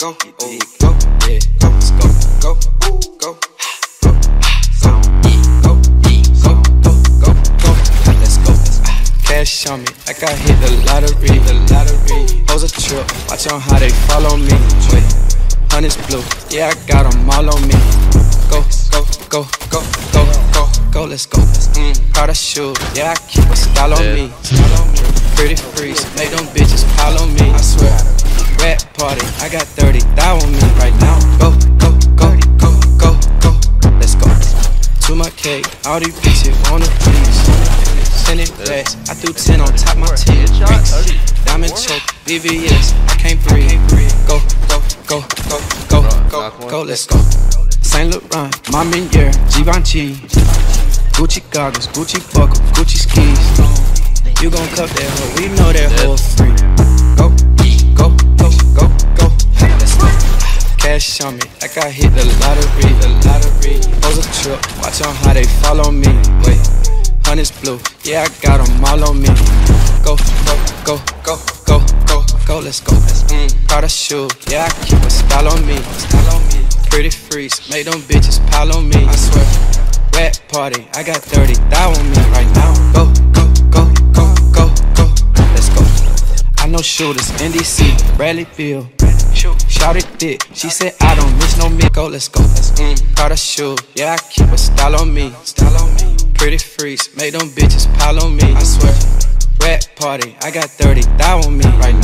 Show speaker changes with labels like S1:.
S1: go,
S2: oh, go,
S1: Yeah.
S2: go,
S1: go.
S2: go, go, go,
S1: Sound.
S2: go, go, go, go, go.
S1: Let's go.
S2: Cash on me, like I hit the lottery, the lottery. Pose a trip, watch on how they follow me. Honey's blue, yeah, I got 'em all on me. Go, go, go, go, go, go, go, let's go. Mm, Prada shoe, yeah, I keep a style on me. Style on me. Pretty freeze, make them bitches on me. Party, I got 30 thou on me right now. Go, go, go, go, go, go, let's go. To my cake, all these bitches wanna please. Send it back, I threw 10 on top my teeth. Diamond choke, VVS, I can't breathe. Go, go, go, go, go, go, go, let's go. Saint Laurent, Mama Year, Givenchy. Gucci goggles, Gucci buckle, Gucci skis. You gon' cuff that hoe, we know that hoe free. Cash on me, like I hit the lottery, the lottery. Pose a trip, watch on how they follow me. Wait, honey's blue, yeah, I got 'em all on me. Go, go, go, go, go, go, go, let's go. Mm, Prada shoe, yeah, I keep a style on me, style on me. Pretty freeze, make them bitches pile on me. I swear. Rat party, I got 30 thou on me right now. Go, go, go, go, go, go, let's go. I know shooters, NDC, Bradley Field. Shout it thick, she said I don't miss no me. Go, let's go. Mm, Prada shoe, yeah, I keep a style on me. Style on me. Pretty freaks. make them bitches pile on me. I swear. Rat party, I got 30 thou on me right now.